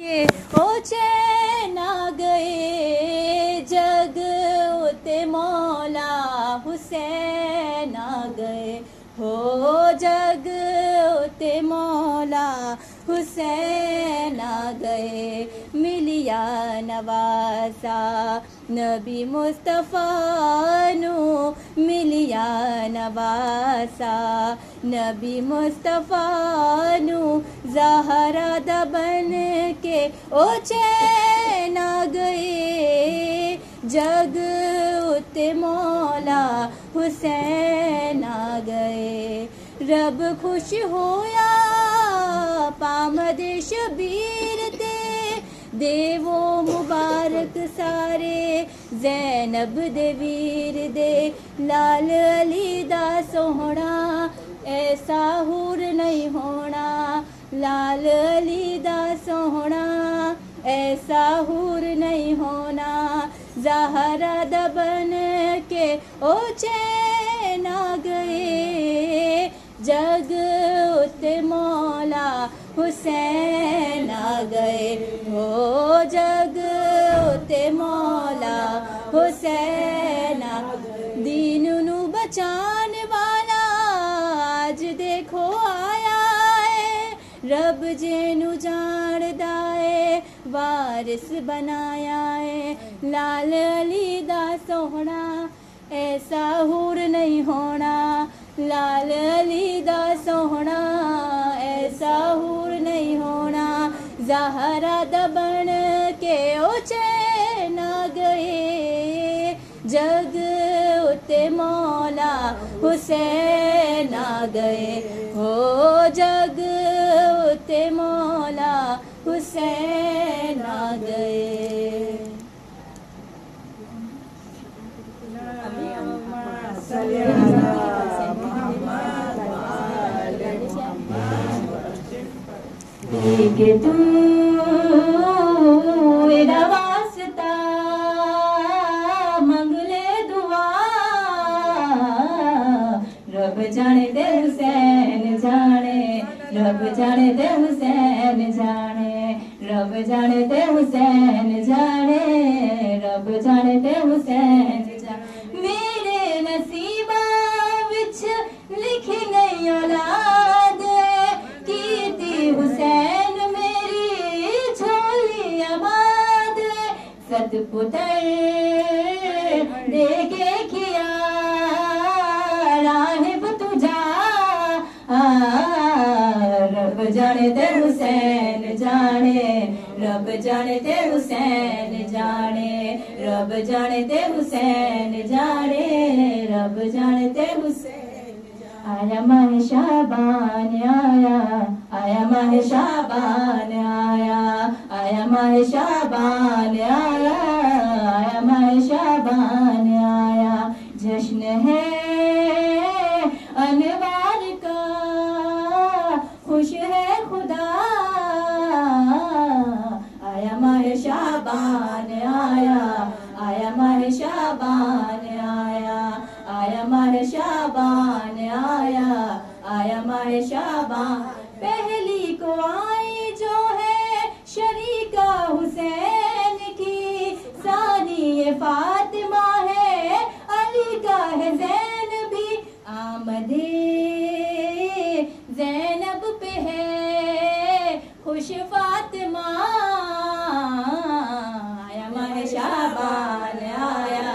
के ओ चैन गए। जग उते मौला हुसैन आ गए। हो जग उते मौला हुसैन आ गए। मिलिया नवासा नबी मुस्तफ़ा नु मिलिया नवासा। नबी मुस्तफ़ा नु जहरा दबन के ओ चैन आ गए। जग उते मौला हुसैन आ गए। रब खुश होया पामद शबीर ते देवो मुबारक सारे जैनब दे वीर दे लाल अली दा सोहना ऐसा हूर नहीं होना लाल अली दा सोहना ऐसा हूर नहीं होना जहरा दबन के ओ चैन आ गए जग उत मौला हुसैन आ गए। हो जग उत मौला, हुसैन आ दीन नु बचान वाला, आज देखो आया है। रब जेनु जानदा है, वारिस बनाया है। लाल अली दा सोहना, ऐसा हूर दबन के ओ चैन आ गए। जग उते मौला हुसैन आ गए। हो जग उते मौला हुसैन आ गए। के एदा वास्ता दुआ। रब जाने दे जाने, रब जाने दे हुसैन जाने, रब जाने दे हुसैन जाने, रब जाने दे हुसैन सतपुतर देखे खिया राहिब तुझा। रब जाने ते हुसैन जाने रब जाने ते हुसैन जाने रब जाने ते हुसैन जाने रब जाने ते हुसैन आया माह शाबान आया आया माह शाबान आया आया माह शाबान आया। अनवार का। खुश है खुदा। आया माह शाबान, आया। आया माह शाबान, आया। आया माह शाबान, आया। आया माह शाबान। खुश फातिमा, आया माह शाबान, आया।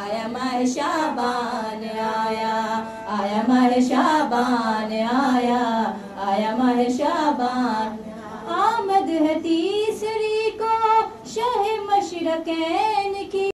आया माह शाबान, आया। आया माह शाबान, आया। आया माह शाबान। आमद है तीसरी को, शह मशरकैन